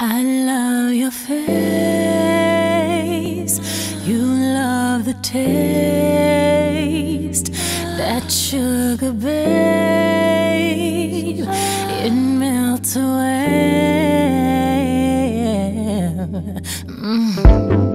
I love your face. You love the taste. That sugar, babe, it melts away. Mm.